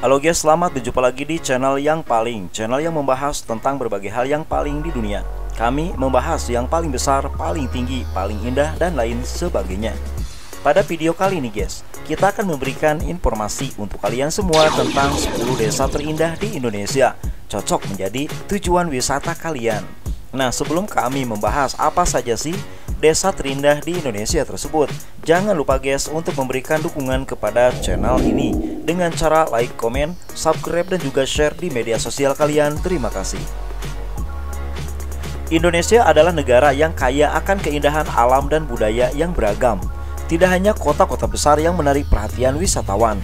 Halo guys, selamat berjumpa lagi di channel yang paling Channel yang membahas tentang berbagai hal yang paling di dunia. Kami membahas yang paling besar, paling tinggi, paling indah, dan lain sebagainya. Pada video kali ini guys Kita akan memberikan informasi untuk kalian semua tentang 10 desa terindah di Indonesia. Cocok menjadi tujuan wisata kalian. Nah sebelum kami membahas apa saja sih desa terindah di Indonesia tersebut. Jangan lupa guys untuk memberikan dukungan kepada channel ini dengan cara like, komen, subscribe dan juga share di media sosial kalian. Terima kasih. Indonesia adalah negara yang kaya akan keindahan alam dan budaya yang beragam. Tidak hanya kota-kota besar yang menarik perhatian wisatawan,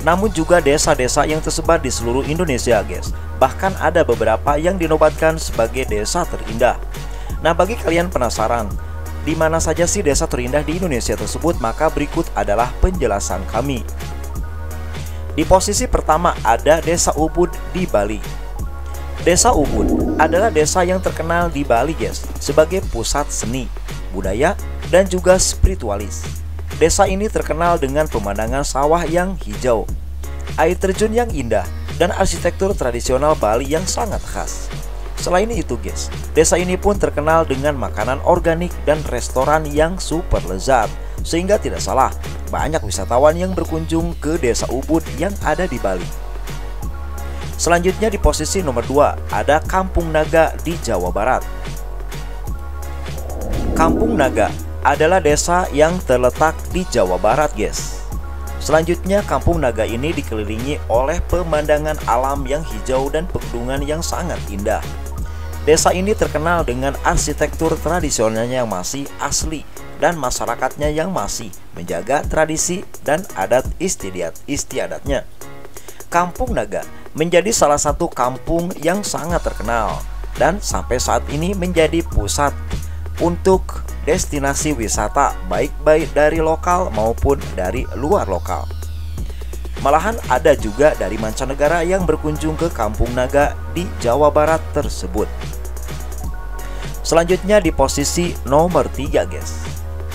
namun juga desa-desa yang tersebar di seluruh Indonesia, guys. Bahkan ada beberapa yang dinobatkan sebagai desa terindah. Nah, bagi kalian penasaran, di mana saja sih desa terindah di Indonesia tersebut, maka berikut adalah penjelasan kami. Di posisi pertama ada Desa Ubud di Bali. Desa Ubud adalah desa yang terkenal di Bali, guys, sebagai pusat seni, budaya, dan juga spiritualis. Desa ini terkenal dengan pemandangan sawah yang hijau, air terjun yang indah, dan arsitektur tradisional Bali yang sangat khas. Selain itu guys, desa ini pun terkenal dengan makanan organik dan restoran yang super lezat. Sehingga tidak salah, banyak wisatawan yang berkunjung ke desa Ubud yang ada di Bali. Selanjutnya di posisi nomor 2 ada Kampung Naga di Jawa Barat. Kampung Naga adalah desa yang terletak di Jawa Barat guys. Selanjutnya Kampung Naga ini dikelilingi oleh pemandangan alam yang hijau dan pegunungan yang sangat indah. Desa ini terkenal dengan arsitektur tradisionalnya yang masih asli dan masyarakatnya yang masih menjaga tradisi dan adat istiadat istiadatnya. Kampung Naga menjadi salah satu kampung yang sangat terkenal dan sampai saat ini menjadi pusat untuk destinasi wisata baik-baik dari lokal maupun dari luar lokal. Malahan ada juga dari mancanegara yang berkunjung ke Kampung Naga di Jawa Barat tersebut. Selanjutnya di posisi nomor 3 guys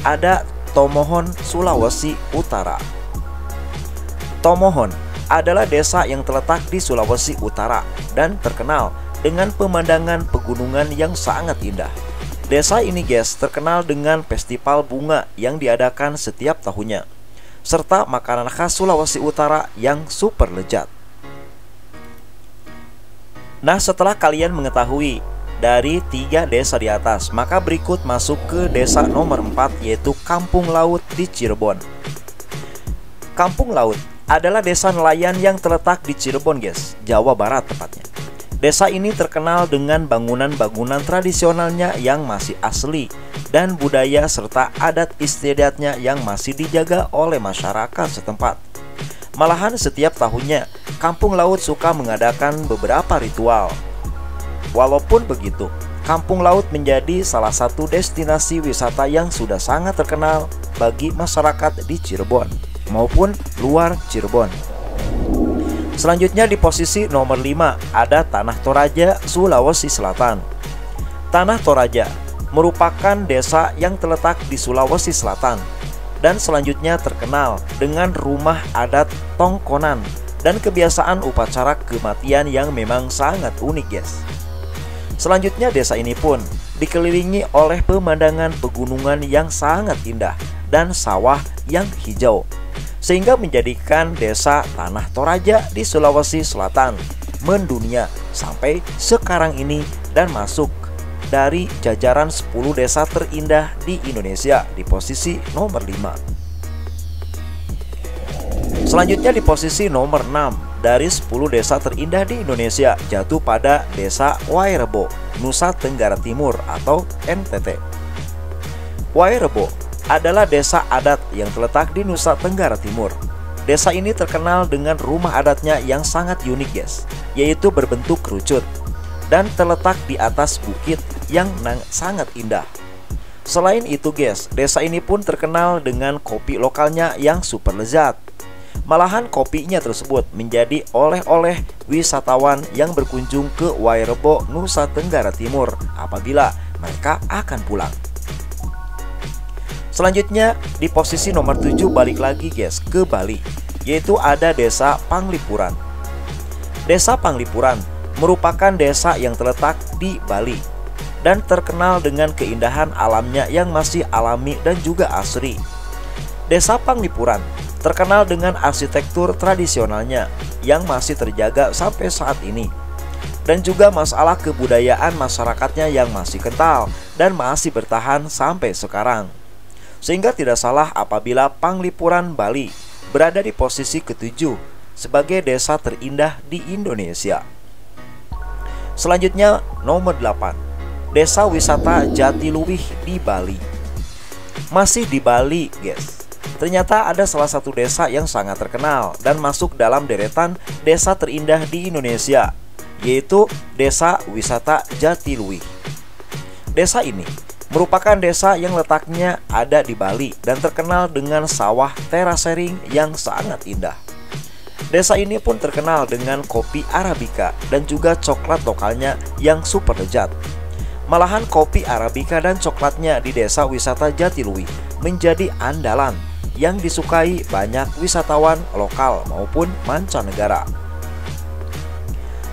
Ada Tomohon, Sulawesi Utara Tomohon adalah desa yang terletak di Sulawesi Utara dan terkenal dengan pemandangan pegunungan yang sangat indah. Desa ini guys terkenal dengan festival bunga yang diadakan setiap tahunnya serta makanan khas Sulawesi Utara yang super lezat. Nah, setelah kalian mengetahui dari tiga desa di atas. Maka berikut masuk ke desa nomor 4 yaitu Kampung Laut di Cirebon. Kampung Laut adalah desa nelayan yang terletak di Cirebon, guys, Jawa Barat tepatnya. Desa ini terkenal dengan bangunan-bangunan tradisionalnya yang masih asli dan budaya serta adat istiadatnya yang masih dijaga oleh masyarakat setempat. Malahan setiap tahunnya, Kampung Laut suka mengadakan beberapa ritual Walaupun begitu, Kampung Laut menjadi salah satu destinasi wisata yang sudah sangat terkenal bagi masyarakat di Cirebon maupun luar Cirebon. Selanjutnya di posisi nomor 5 ada Tanah Toraja, Sulawesi Selatan. Tanah Toraja merupakan desa yang terletak di Sulawesi Selatan dan selanjutnya terkenal dengan rumah adat Tongkonan dan kebiasaan upacara kematian yang memang sangat unik guys. Selanjutnya desa ini pun dikelilingi oleh pemandangan pegunungan yang sangat indah dan sawah yang hijau sehingga menjadikan desa Tanah Toraja di Sulawesi Selatan mendunia sampai sekarang ini dan masuk dari jajaran 10 desa terindah di Indonesia di posisi nomor 5. Selanjutnya di posisi nomor 6 dari 10 desa terindah di Indonesia jatuh pada Desa Wairebo, Nusa Tenggara Timur atau NTT. Wairebo adalah desa adat yang terletak di Nusa Tenggara Timur. Desa ini terkenal dengan rumah adatnya yang sangat unik guys, yaitu berbentuk kerucut dan terletak di atas bukit yang sangat indah. Selain itu guys, desa ini pun terkenal dengan kopi lokalnya yang super lezat. Malahan kopinya tersebut menjadi oleh-oleh wisatawan yang berkunjung ke Wairebo, Nusa Tenggara Timur apabila mereka akan pulang. Selanjutnya di posisi nomor 7 balik lagi guys ke Bali yaitu ada desa Panglipuran. Desa Panglipuran merupakan desa yang terletak di Bali dan terkenal dengan keindahan alamnya yang masih alami dan juga asri. Desa Panglipuran terkenal dengan arsitektur tradisionalnya yang masih terjaga sampai saat ini dan juga masalah kebudayaan masyarakatnya yang masih kental dan masih bertahan sampai sekarang. Sehingga tidak salah apabila Panglipuran Bali berada di posisi ketujuh sebagai desa terindah di Indonesia. Selanjutnya nomor 8 Desa wisata Jatiluwih di Bali Masih di Bali guys Ternyata ada salah satu desa yang sangat terkenal dan masuk dalam deretan desa terindah di Indonesia Yaitu Desa Wisata Jatiluwih Desa ini merupakan desa yang letaknya ada di Bali dan terkenal dengan sawah terasering yang sangat indah Desa ini pun terkenal dengan kopi Arabica dan juga coklat lokalnya yang super lezat. Malahan kopi Arabica dan coklatnya di desa wisata Jatiluwi menjadi andalan yang disukai banyak wisatawan lokal maupun mancanegara.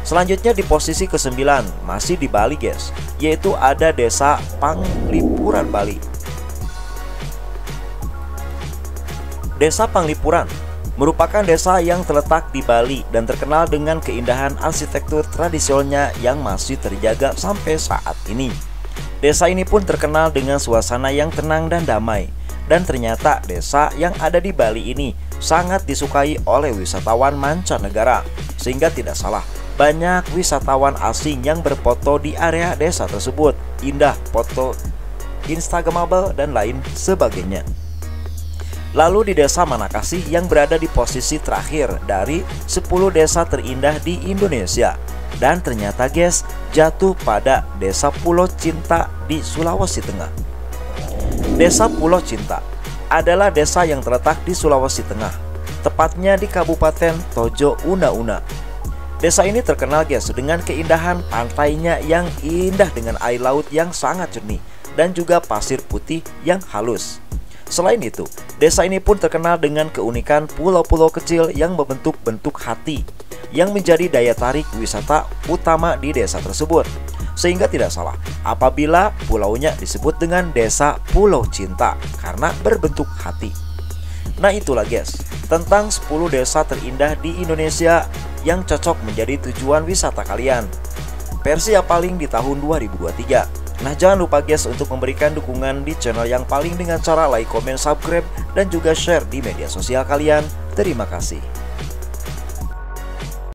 Selanjutnya di posisi ke-9 masih di Bali guys, yaitu ada desa Panglipuran Bali. Desa Panglipuran merupakan desa yang terletak di Bali dan terkenal dengan keindahan arsitektur tradisionalnya yang masih terjaga sampai saat ini. Desa ini pun terkenal dengan suasana yang tenang dan damai. Dan ternyata desa yang ada di Bali ini sangat disukai oleh wisatawan mancanegara. Sehingga tidak salah, banyak wisatawan asing yang berfoto di area desa tersebut. Indah, foto instagramable dan lain sebagainya. Lalu di desa Manakasi yang berada di posisi terakhir dari 10 desa terindah di Indonesia. Dan ternyata guys, jatuh pada desa Pulau Cinta di Sulawesi Tengah. Desa Pulau Cinta adalah desa yang terletak di Sulawesi Tengah, tepatnya di Kabupaten Tojo Una-Una. Desa ini terkenal guys dengan keindahan pantainya yang indah dengan air laut yang sangat jernih dan juga pasir putih yang halus. Selain itu, desa ini pun terkenal dengan keunikan pulau-pulau kecil yang membentuk bentuk hati yang menjadi daya tarik wisata utama di desa tersebut. Sehingga tidak salah apabila pulaunya disebut dengan Desa Pulau Cinta karena berbentuk hati. Nah itulah guys, tentang 10 desa terindah di Indonesia yang cocok menjadi tujuan wisata kalian. Versi yang paling di tahun 2023. Nah jangan lupa guys untuk memberikan dukungan di channel yang paling dengan cara like, comment, subscribe, dan juga share di media sosial kalian. Terima kasih.